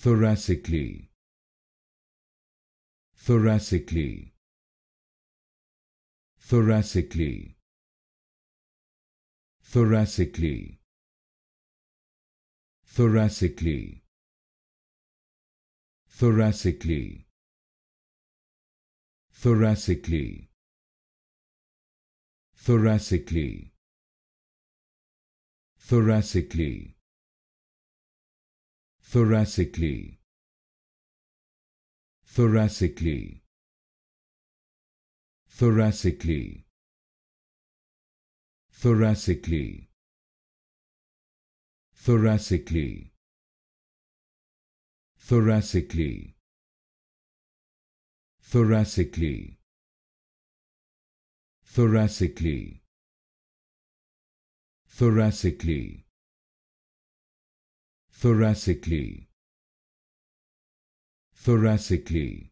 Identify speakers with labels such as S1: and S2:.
S1: thoracically thoracically thoracically thoracically thoracically thoracically thoracically thoracically thoracically thoracically thoracically thoracically thoracically thoracically thoracically thoracically thoracically thoracically thoracically thoracically